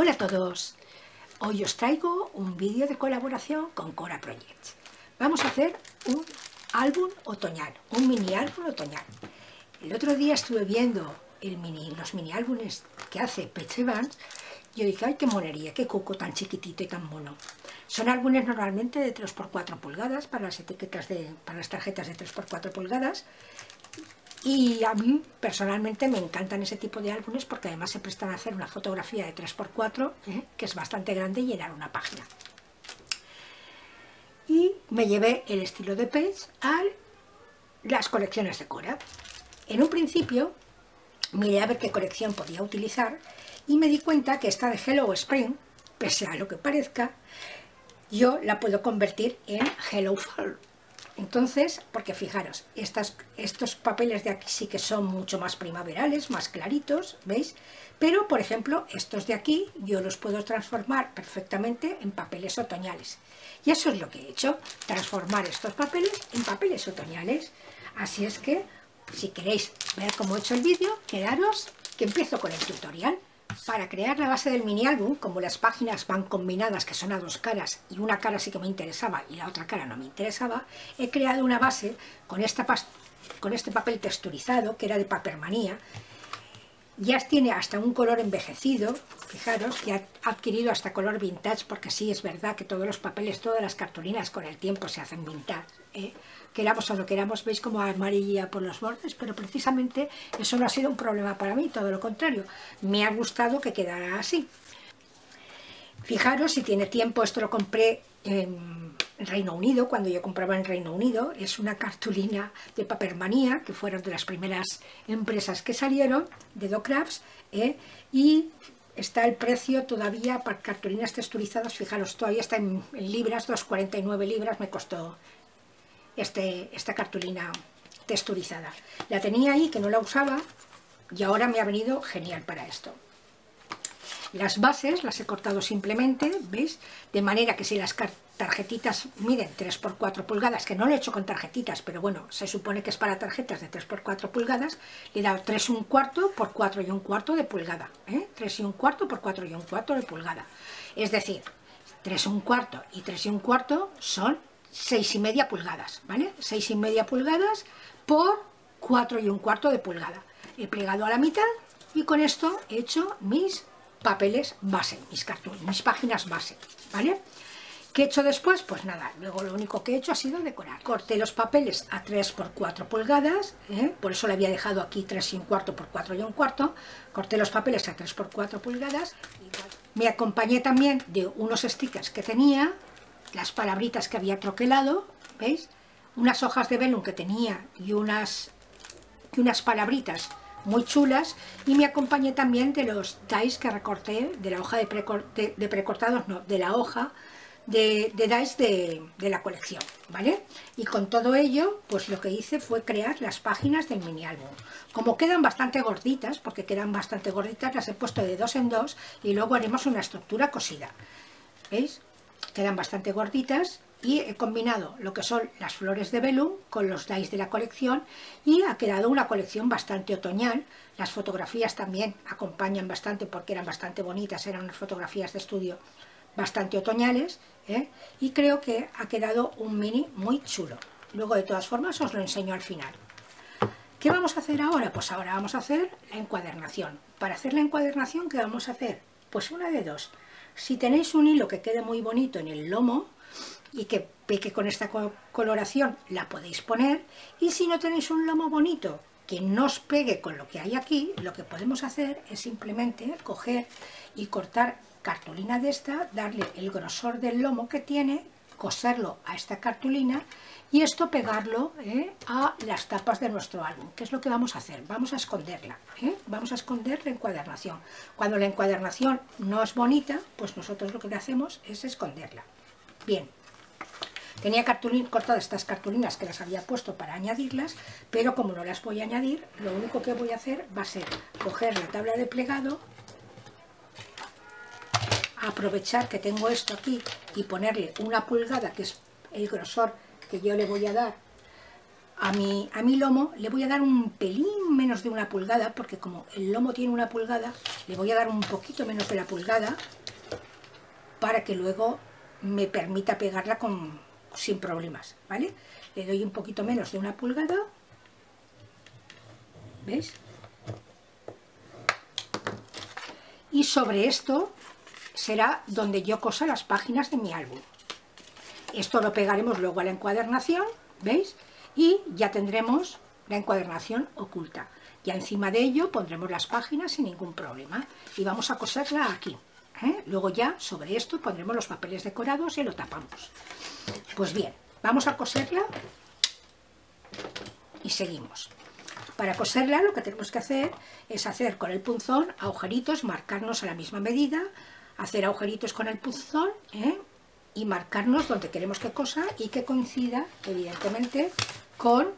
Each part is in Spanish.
Hola a todos, hoy os traigo un vídeo de colaboración con Cora Projects. Vamos a hacer un álbum otoñal, un mini álbum otoñal. El otro día estuve viendo los mini álbumes que hace Pet Evans yo dije, ay, qué monería, qué coco tan chiquitito y tan mono. Son álbumes normalmente de 3x4 pulgadas para las etiquetas de, para las tarjetas de 3x4 pulgadas y a mí personalmente me encantan ese tipo de álbumes porque además se prestan a hacer una fotografía de 3x4 ¿eh? que es bastante grande y llenar una página. Y me llevé el estilo de Page a las colecciones de Cora. En un principio miré a ver qué colección podía utilizar y me di cuenta que esta de Hello Spring, pese a lo que parezca, yo la puedo convertir en Hello Fall entonces, porque fijaros, estos papeles de aquí sí que son mucho más primaverales, más claritos, ¿veis? Pero, por ejemplo, estos de aquí yo los puedo transformar perfectamente en papeles otoñales. Y eso es lo que he hecho, transformar estos papeles en papeles otoñales. Así es que, si queréis ver cómo he hecho el vídeo, quedaros que empiezo con el tutorial. Para crear la base del mini álbum, como las páginas van combinadas, que son a dos caras, y una cara sí que me interesaba y la otra cara no me interesaba, he creado una base con, esta con este papel texturizado, que era de Papermanía, ya tiene hasta un color envejecido, fijaros, que ha adquirido hasta color vintage, porque sí es verdad que todos los papeles, todas las cartulinas con el tiempo se hacen vintage. ¿eh? Queramos o no queramos, veis como amarilla por los bordes, pero precisamente eso no ha sido un problema para mí, todo lo contrario. Me ha gustado que quedara así. Fijaros, si tiene tiempo, esto lo compré en Reino Unido, cuando yo compraba en Reino Unido, es una cartulina de Papermanía, que fueron de las primeras empresas que salieron, de Docrafts, ¿eh? y está el precio todavía para cartulinas texturizadas, fijaros, todavía está en, libras, 2,49 libras me costó este, esta cartulina texturizada. La tenía ahí, que no la usaba, y ahora me ha venido genial para esto. Las bases las he cortado simplemente, ¿veis? De manera que si las tarjetitas miden 3x4 pulgadas, que no lo he hecho con tarjetitas, pero bueno, se supone que es para tarjetas de 3x4 pulgadas, le he dado 3 y un cuarto por 4 y un cuarto de pulgada. ¿eh? 3 y un cuarto por 4 y un cuarto de pulgada. Es decir, 3 y un cuarto y 3 y un cuarto son 6 y media pulgadas, ¿vale? 6 y media pulgadas por 4 y un cuarto de pulgada. He plegado a la mitad y con esto he hecho mis papeles base, mis, mis páginas base, ¿vale? ¿Qué he hecho después? Pues nada, luego lo único que he hecho ha sido decorar. Corté los papeles a 3 por 4 pulgadas, ¿eh? por eso le había dejado aquí 3 y un cuarto por 4 y un cuarto. Corté los papeles a 3 por 4 pulgadas. Me acompañé también de unos stickers que tenía, las palabritas que había troquelado, ¿veis? Unas hojas de velum que tenía y unas, unas palabritas muy chulas y me acompañé también de los dice que recorté de la hoja de, precortados, no, de la hoja de, de dice de, la colección, ¿vale? Y con todo ello, pues lo que hice fue crear las páginas del mini álbum. Como quedan bastante gorditas, porque quedan bastante gorditas, las he puesto de dos en dos y luego haremos una estructura cosida. ¿Veis? Quedan bastante gorditas y he combinado lo que son las flores de velum con los dice de la colección y ha quedado una colección bastante otoñal. Las fotografías también acompañan bastante porque eran bastante bonitas, eran unas fotografías de estudio bastante otoñales ¿eh? y creo que ha quedado un mini muy chulo. Luego de todas formas os lo enseño al final. ¿Qué vamos a hacer ahora? Pues ahora vamos a hacer la encuadernación. Para hacer la encuadernación, ¿qué vamos a hacer? Pues una de dos. Si tenéis un hilo que quede muy bonito en el lomo, y que peque con esta coloración la podéis poner. Y si no tenéis un lomo bonito que no os pegue con lo que hay aquí, lo que podemos hacer es simplemente coger y cortar cartulina de esta, darle el grosor del lomo que tiene, coserlo a esta cartulina y esto pegarlo ¿eh? a las tapas de nuestro álbum. ¿Qué es lo que vamos a hacer? Vamos a esconderla, ¿eh? vamos a esconder la encuadernación. Cuando la encuadernación no es bonita, pues nosotros lo que hacemos es esconderla. Bien, Tenía cortadas estas cartulinas que las había puesto para añadirlas, pero como no las voy a añadir, lo único que voy a hacer va a ser coger la tabla de plegado, aprovechar que tengo esto aquí y ponerle una pulgada, que es el grosor que yo le voy a dar a mi, a mi lomo le voy a dar un pelín menos de una pulgada, porque como el lomo tiene una pulgada, le voy a dar un poquito menos de la pulgada para que luego me permita pegarla con, sin problemas, ¿vale? Le doy un poquito menos de una pulgada, ¿veis? Y sobre esto será donde yo cosa las páginas de mi álbum. Esto lo pegaremos luego a la encuadernación, ¿veis? Y ya tendremos la encuadernación oculta. Ya encima de ello pondremos las páginas sin ningún problema. Y vamos a coserla aquí. ¿eh? Luego ya sobre esto pondremos los papeles decorados y lo tapamos. Pues bien, vamos a coserla y seguimos. Para coserla lo que tenemos que hacer es hacer con el punzón agujeritos, marcarnos a la misma medida, hacer agujeritos con el punzón ¿eh? y marcarnos donde queremos que cosa y que coincida evidentemente con,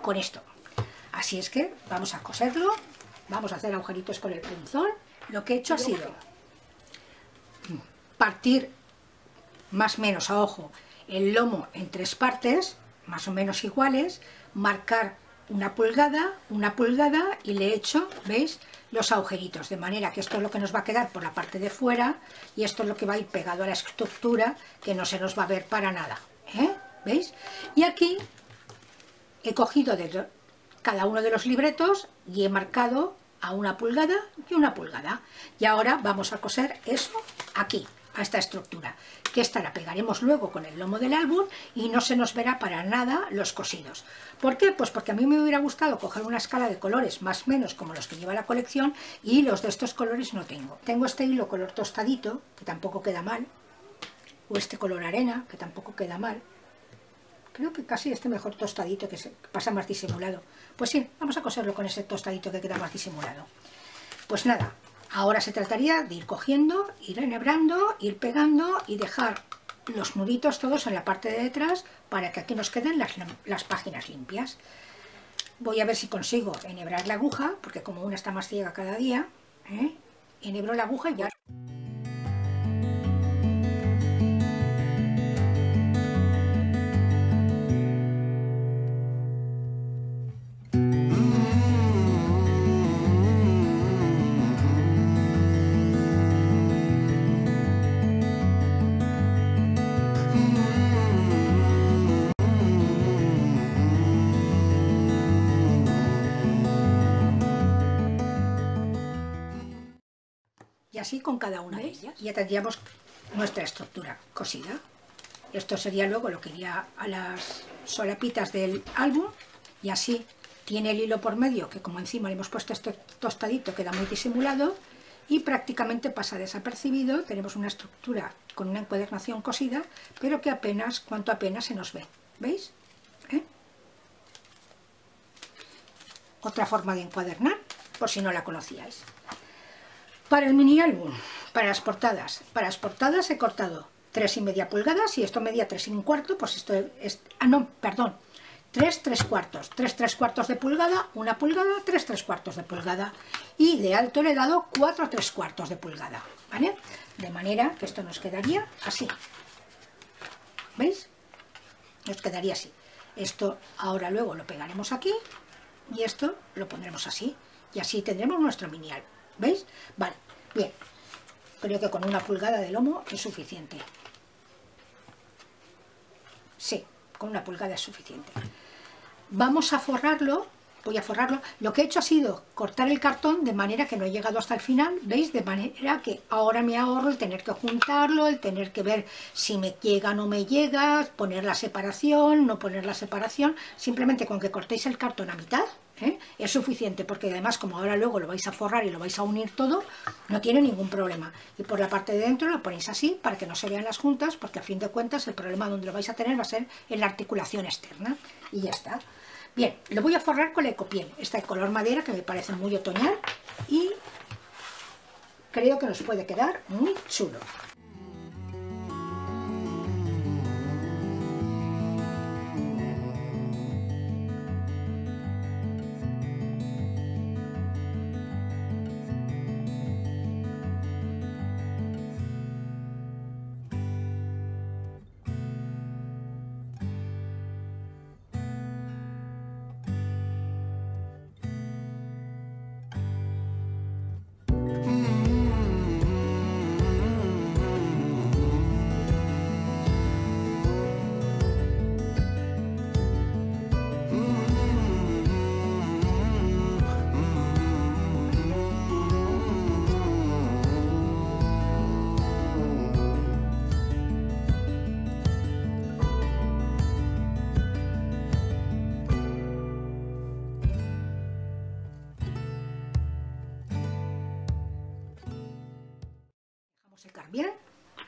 con esto. Así es que vamos a coserlo, vamos a hacer agujeritos con el punzón lo que he hecho ha sido partir más o menos a ojo el lomo en tres partes, más o menos iguales, marcar una pulgada, una pulgada y le he hecho, ¿veis? Los agujeritos, de manera que esto es lo que nos va a quedar por la parte de fuera y esto es lo que va a ir pegado a la estructura, que no se nos va a ver para nada, ¿eh? ¿veis? Y aquí he cogido de cada uno de los libretos y he marcado a una pulgada y una pulgada. Y ahora vamos a coser eso aquí, a esta estructura, que esta la pegaremos luego con el lomo del álbum y no se nos verá para nada los cosidos. ¿Por qué? Pues porque a mí me hubiera gustado coger una escala de colores más o menos como los que lleva la colección y los de estos colores no tengo. Tengo este hilo color tostadito, que tampoco queda mal, o este color arena, que tampoco queda mal, Creo que casi este mejor tostadito que, pasa más disimulado. Pues sí, vamos a coserlo con ese tostadito que queda más disimulado. Pues nada, ahora se trataría de ir cogiendo, ir enhebrando, ir pegando y dejar los nuditos todos en la parte de detrás para que aquí nos queden las, páginas limpias. Voy a ver si consigo enhebrar la aguja, porque como una está más ciega cada día, ¿eh? enhebro la aguja y ya... así con cada una de ellas. Ya tendríamos nuestra estructura cosida. Esto sería luego lo que iría a las solapitas del álbum y así tiene el hilo por medio que como encima le hemos puesto este tostadito queda muy disimulado y prácticamente pasa desapercibido. Tenemos una estructura con una encuadernación cosida pero que apenas, cuanto apenas se nos ve. ¿Veis? ¿Eh? Otra forma de encuadernar, por si no la conocíais. Para el mini álbum, para las portadas. Para las portadas he cortado tres y media pulgadas y esto media tres y un cuarto, pues esto es... Ah, no, perdón. 3 tres cuartos, 3 tres cuartos de pulgada, una pulgada, 3 tres cuartos de pulgada y de alto le he dado 4 tres cuartos de pulgada, ¿vale? De manera que esto nos quedaría así, ¿veis? Nos quedaría así. Esto ahora luego lo pegaremos aquí y esto lo pondremos así y así tendremos nuestro mini álbum. ¿Veis? Vale, bien. Creo que con una pulgada de lomo es suficiente. Sí, con una pulgada es suficiente. Vamos a forrarlo, voy a forrarlo. Lo que he hecho ha sido cortar el cartón de manera que no he llegado hasta el final, ¿veis? De manera que ahora me ahorro el tener que juntarlo, el tener que ver si me llega o no me llega, poner la separación, no poner la separación. Simplemente con que cortéis el cartón a mitad, ¿eh? es suficiente porque además como ahora luego lo vais a forrar y lo vais a unir todo no tiene ningún problema. Y por la parte de dentro lo ponéis así para que no se vean las juntas porque a fin de cuentas el problema donde lo vais a tener va a ser en la articulación externa. Y ya está. Bien, lo voy a forrar con la ecopiel. Esta de color madera que me parece muy otoñal y creo que nos puede quedar muy chulo bien,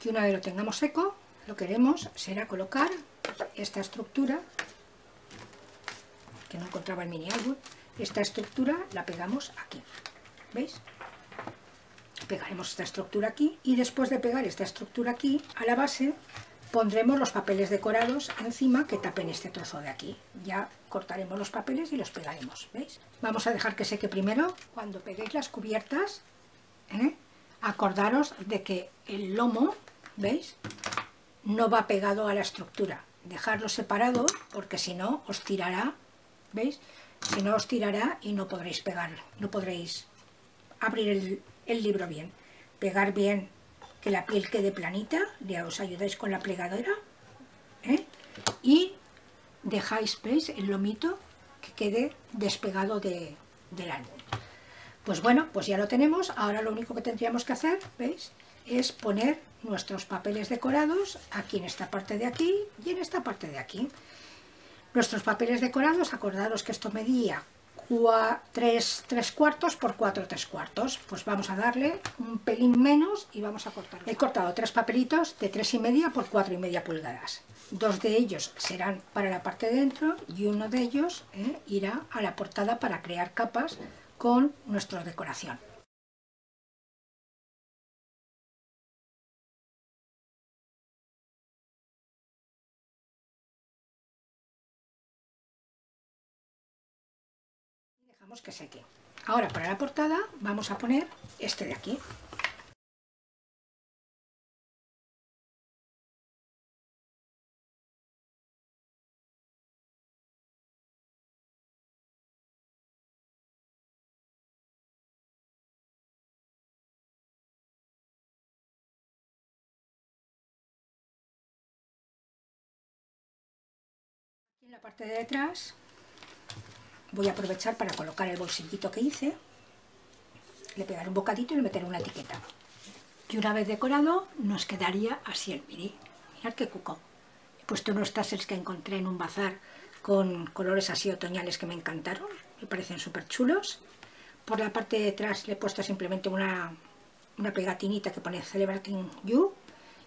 que una vez lo tengamos seco, lo que haremos será colocar esta estructura, que no encontraba el mini álbum, esta estructura la pegamos aquí, ¿veis? Pegaremos esta estructura aquí y después de pegar esta estructura aquí, a la base pondremos los papeles decorados encima que tapen este trozo de aquí. Ya cortaremos los papeles y los pegaremos, ¿veis? Vamos a dejar que seque primero. Cuando peguéis las cubiertas, ¿eh? Acordaros de que el lomo, ¿veis? No va pegado a la estructura. Dejarlo separado porque si no os tirará, ¿veis? Si no os tirará y no podréis pegar, no podréis abrir el, libro bien. Pegar bien que la piel quede planita, ya os ayudáis con la plegadora ¿eh? y dejáis, ¿veis? El lomito que quede despegado de, del. Pues bueno, pues ya lo tenemos, ahora lo único que tendríamos que hacer, ¿veis? Es poner nuestros papeles decorados aquí en esta parte de aquí y en esta parte de aquí. Nuestros papeles decorados, acordaros que esto medía 3, 3 cuartos por 4 3 cuartos. Pues vamos a darle un pelín menos y vamos a cortar. He cortado tres papelitos de 3 y media por 4 y media pulgadas. Dos de ellos serán para la parte de dentro y uno de ellos eh, irá a la portada para crear capas con nuestra decoración. dejamos que seque. Ahora para la portada vamos a poner este de aquí. En la parte de detrás voy a aprovechar para colocar el bolsillito que hice, le pegaré un bocadito y le meteré una etiqueta. Y una vez decorado nos quedaría así el mini. Mirad qué cuco. He puesto unos tassels que encontré en un bazar con colores así otoñales que me encantaron, me parecen súper chulos. Por la parte de detrás le he puesto simplemente una, una pegatinita que pone Celebrating You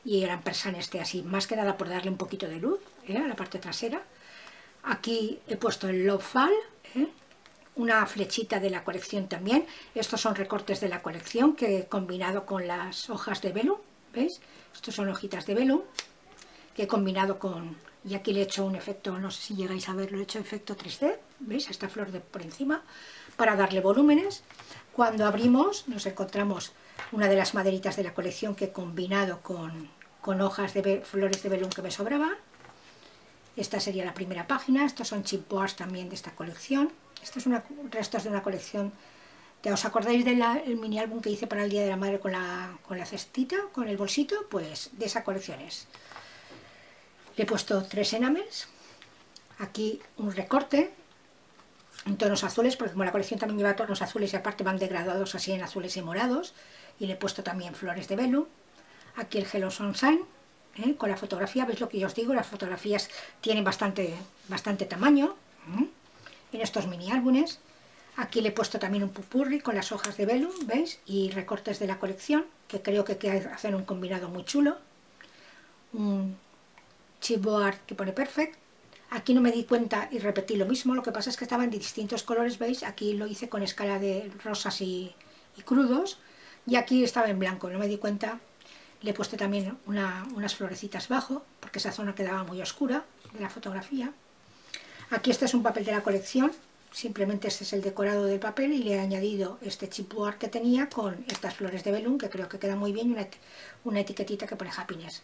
y el ampersand este así, más que nada por darle un poquito de luz ¿eh? a la parte trasera. Aquí he puesto el Love Fall, ¿eh? una flechita de la colección también. Estos son recortes de la colección que he combinado con las hojas de velo, ¿veis? Estos son hojitas de velo que he combinado con... Y aquí le he hecho un efecto, no sé si llegáis a verlo, he hecho efecto 3D, ¿veis? Esta flor de por encima, para darle volúmenes. Cuando abrimos nos encontramos una de las maderitas de la colección que he combinado con, con hojas de flores de velón que me sobraban esta sería la primera página, estos son chipboards también de esta colección. Estos son restos de una colección, ¿te ¿os acordáis del mini álbum que hice para el Día de la Madre con la, con la cestita, con el bolsito? Pues de esa colección es. Le he puesto tres enamels, aquí un recorte en tonos azules, porque como la colección también lleva tonos azules y aparte van degradados así en azules y morados, y le he puesto también flores de velo. Aquí el Hello Sunshine, ¿eh? con la fotografía, veis lo que yo os digo, las fotografías tienen bastante, bastante tamaño ¿eh? en estos mini álbumes. Aquí le he puesto también un pupurri con las hojas de velum, ¿veis? Y recortes de la colección, que creo que hacen un combinado muy chulo. Un chipboard que pone perfect. Aquí no me di cuenta y repetí lo mismo, lo que pasa es que estaban de distintos colores, ¿veis? Aquí lo hice con escala de rosas y, y crudos, y aquí estaba en blanco, no me di cuenta le he puesto también unas florecitas bajo, porque esa zona quedaba muy oscura de la fotografía. Aquí este es un papel de la colección, simplemente este es el decorado del papel y le he añadido este chipboard que tenía con estas flores de velum, que creo que queda muy bien, y una, una etiquetita que pone happiness.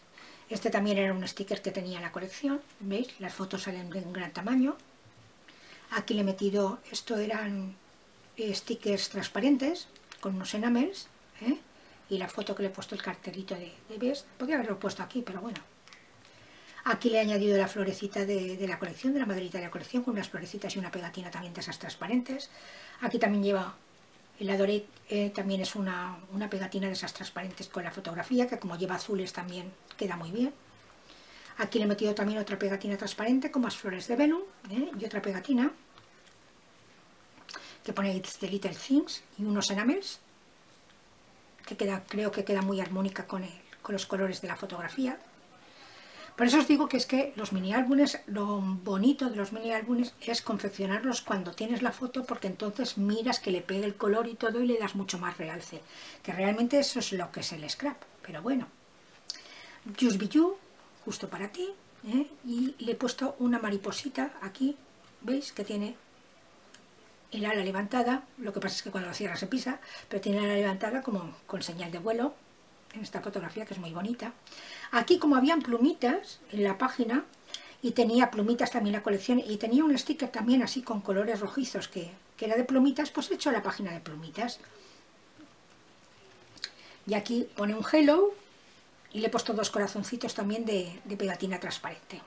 Este también era un sticker que tenía en la colección, ¿veis? Las fotos salen de un gran tamaño. Aquí le he metido, esto eran eh, stickers transparentes con unos enamels, ¿eh? Y la foto que le he puesto el cartelito de, de Best, podría haberlo puesto aquí, pero bueno. Aquí le he añadido la florecita de, la colección, de la maderita de la colección, con unas florecitas y una pegatina también de esas transparentes. Aquí también lleva, el Adoret eh, también es una, pegatina de esas transparentes con la fotografía, que como lleva azules también queda muy bien. Aquí le he metido también otra pegatina transparente con más flores de velum eh, y otra pegatina que pone the Little Things y unos enamels que queda, creo que queda muy armónica con el, con los colores de la fotografía. Por eso os digo que es que los mini álbumes, lo bonito de los mini álbumes es confeccionarlos cuando tienes la foto porque entonces miras que le pegue el color y todo y le das mucho más realce. Que realmente eso es lo que es el scrap. Pero bueno, Just Be You, justo para ti. ¿eh? Y le he puesto una mariposita aquí, ¿veis? Que tiene el ala levantada, lo que pasa es que cuando la cierra se pisa, pero tiene el ala levantada como con señal de vuelo, en esta fotografía que es muy bonita. Aquí como habían plumitas en la página, y tenía plumitas también la colección, y tenía un sticker también así con colores rojizos que, era de plumitas, pues he hecho la página de plumitas. Y aquí pone un hello, y le he puesto dos corazoncitos también de, de pegatina transparente.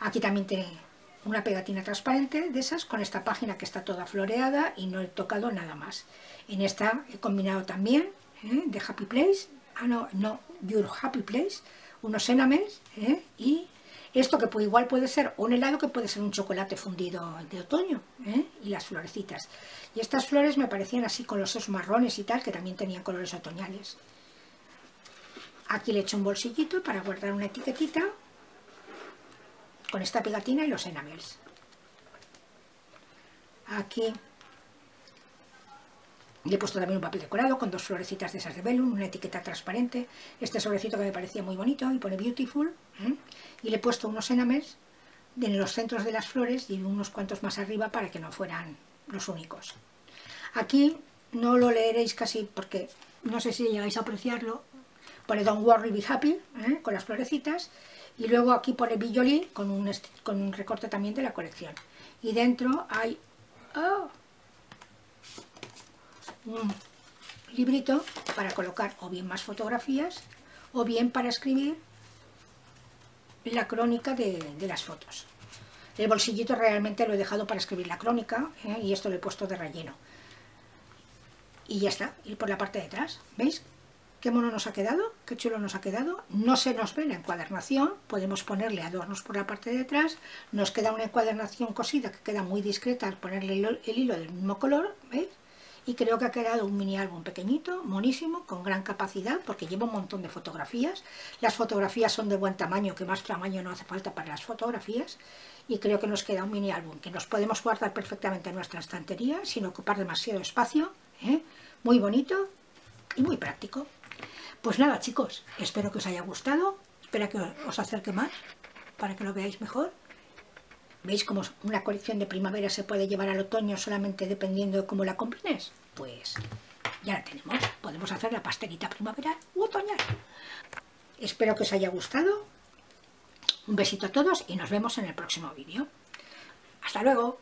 Aquí también tiene una pegatina transparente de esas con esta página que está toda floreada y no he tocado nada más. En esta he combinado también ¿eh? de Happy Place, ah no, no, Your Happy Place, unos enamels ¿eh? y esto que igual puede ser un helado que puede ser un chocolate fundido de otoño ¿eh? y las florecitas. Y estas flores me parecían así con los marrones y tal que también tenían colores otoñales. Aquí le he hecho un bolsillito para guardar una etiquetita con esta pegatina y los enamels. Aquí le he puesto también un papel decorado con dos florecitas de esas de velum, una etiqueta transparente, este sobrecito que me parecía muy bonito y pone beautiful, ¿eh? y le he puesto unos enamels en los centros de las flores y unos cuantos más arriba para que no fueran los únicos. Aquí no lo leeréis casi porque no sé si llegáis a apreciarlo, pone Don't Worry Be Happy, ¿eh? con las florecitas, y luego aquí pone Bijoli con un, con un recorte también de la colección. Y dentro hay oh, un librito para colocar o bien más fotografías o bien para escribir la crónica de, las fotos. El bolsillito realmente lo he dejado para escribir la crónica ¿eh? y esto lo he puesto de relleno. Y ya está, ir por la parte de atrás, ¿veis? Qué mono nos ha quedado, qué chulo nos ha quedado. No se nos ve la encuadernación, podemos ponerle adornos por la parte de atrás. Nos queda una encuadernación cosida que queda muy discreta al ponerle el, hilo del mismo color, ¿veis? Y creo que ha quedado un mini álbum pequeñito, monísimo, con gran capacidad, porque lleva un montón de fotografías. Las fotografías son de buen tamaño, que más tamaño no hace falta para las fotografías. Y creo que nos queda un mini álbum que nos podemos guardar perfectamente en nuestra estantería, sin ocupar demasiado espacio. ¿eh? Muy bonito y muy práctico. Pues nada chicos, espero que os haya gustado, espero que os acerque más para que lo veáis mejor. ¿Veis cómo una colección de primavera se puede llevar al otoño solamente dependiendo de cómo la combines? Pues ya la tenemos, podemos hacer la pastelita primaveral u otoñal. Espero que os haya gustado, un besito a todos y nos vemos en el próximo vídeo. ¡Hasta luego!